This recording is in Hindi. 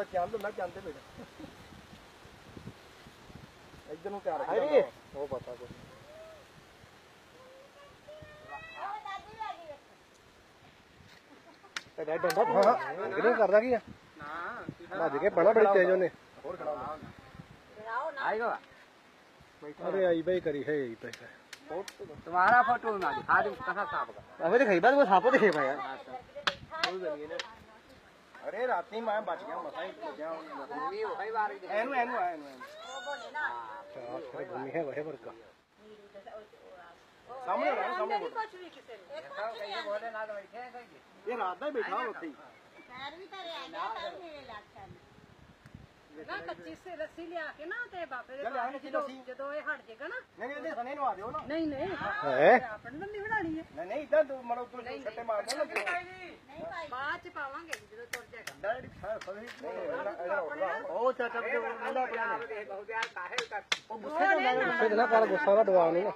थोड़ा ख्याल लो ना जानते बेटा एकदम प्यार अरे वो बता दो डैड कर रहा किया ना दिखे बड़ा हो आएगा? भाई करी है यही तुम्हारा फ़ोटो ना दिखा दूँ कहाँ सांप का अरे रात राती मैं बच गया मसाई एनु एनु एनु भूमि है वही पर का सामने रहा सामने ये रात में बैठा हो थी पैर भी तेरे आ गया पैर मेरे लाग होती ना कच्ची से रस्सी ले आके ना ते बापे दे जदों ये हट जाएगा ना नहीं नहीं देखो नहीं नवा दियो ना नहीं नहीं है अपन तो नहीं बनानी है नहीं नहीं इधर तो मतलब तू छट्टे मार दे ना नहीं भाई ਪਾਵਾਂਗੇ ਜਦੋਂ ਤੁਰ ਜਾਏਗਾ। ਡੈਡੀ ਸਹੀ ਉਹ ਚਾਚਾ ਜੀ ਉਹ ਮੁੰਡਾ ਬਣਾ ਉਹ ਗੁੱਸੇ ਨਾਲ ਗੁੱਸੇ ਨਾਲ ਕਰ ਗੁੱਸਾ ਨਾ ਦਵਾ ਨੂੰ ਨਾ।